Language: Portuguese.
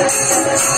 Música